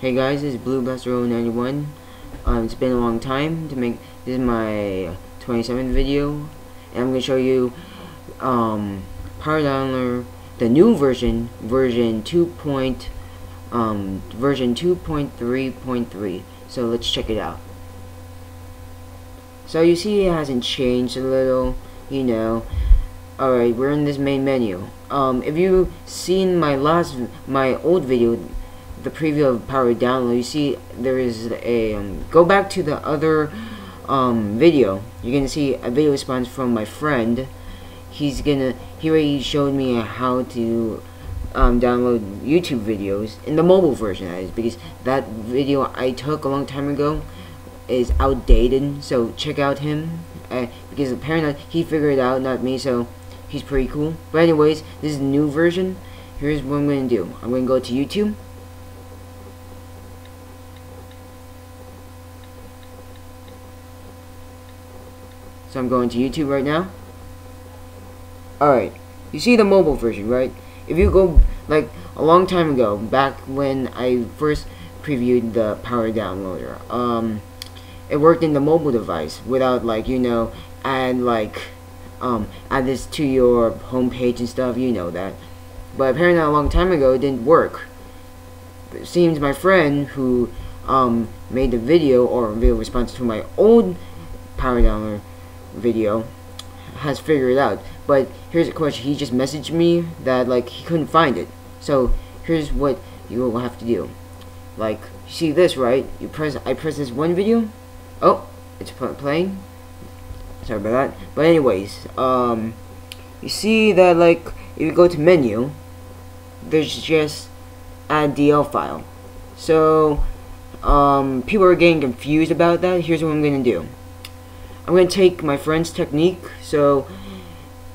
Hey guys, it's is Blue Blaster 91. Um, it's been a long time to make this is my 27th video, and I'm gonna show you um, Power Downloader, the new version, version 2. Point, um, version 2.3.3. So let's check it out. So you see it hasn't changed a little, you know. Alright, we're in this main menu. Um, if you seen my last, my old video, the preview of Power Download, you see there is a, um, go back to the other um, video. You're gonna see a video response from my friend. He's gonna, he already showed me how to um, download YouTube videos in the mobile version, that is, because that video I took a long time ago is outdated. So check out him, uh, because apparently he figured it out, not me. So he's pretty cool. But anyways, this is new version. Here's what I'm gonna do. I'm gonna go to YouTube. So I'm going to YouTube right now. Alright, you see the mobile version, right? If you go, like, a long time ago, back when I first previewed the Power Downloader, um, it worked in the mobile device without, like, you know, add, like, um, add this to your homepage and stuff, you know that. But apparently a long time ago, it didn't work. It seems my friend who, um, made the video, or video response to my old Power Downloader, video has figured it out. But here's a question. He just messaged me that like he couldn't find it. So here's what you will have to do. Like see this right? You press I press this one video. Oh, it's playing. Sorry about that. But anyways, um, you see that like if you go to menu, there's just add DL file. So um, people are getting confused about that. Here's what I'm gonna do. I'm gonna take my friend's technique. So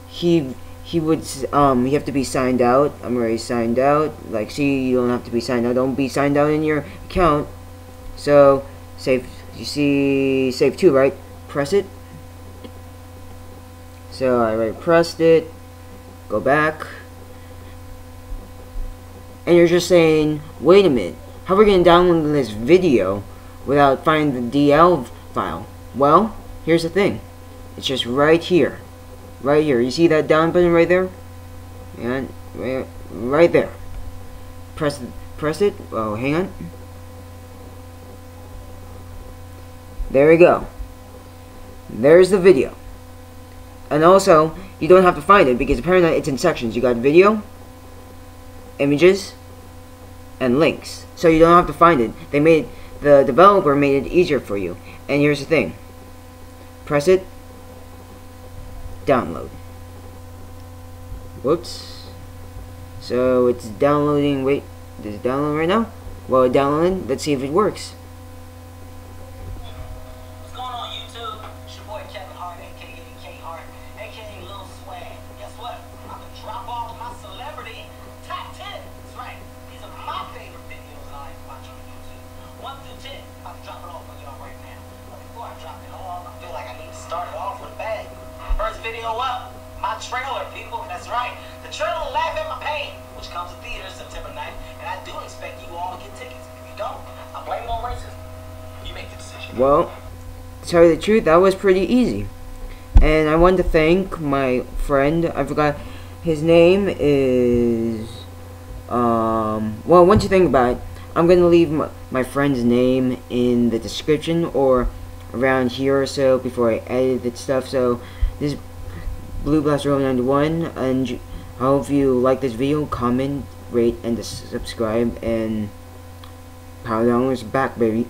he he would um you have to be signed out. I'm already signed out. Like see, you don't have to be signed out. Don't be signed out in your account. So save. You see save two right? Press it. So I already pressed it. Go back. And you're just saying, wait a minute, how are we going to download this video without finding the DL file? Well, here's the thing. It's just right here. Right here. You see that down button right there? And right there. Press press it. Oh, hang on. There we go. There's the video. And also, you don't have to find it because apparently it's in sections. You got video, images, and links. So you don't have to find it. They made the developer made it easier for you. And here's the thing press it, download. Whoops. So it's downloading, wait, does it download right now? Well, it downloaded, let's see if it works. Video up, my trailer, people. That's right. The trailer Laugh at My Pain, which comes to theaters September 9th, and I do expect you all to get tickets. If you don't, I blame on racism. You make the decision. Well, to tell you the truth, that was pretty easy. And I want to thank my friend. I forgot his name is. Um. Well, once you think about it, I'm gonna leave my, my friend's name in the description or around here or so before I edit the stuff. So this is Blue Blaster 91, and I hope you like this video. Comment, rate, and subscribe. And Power Download's back, baby.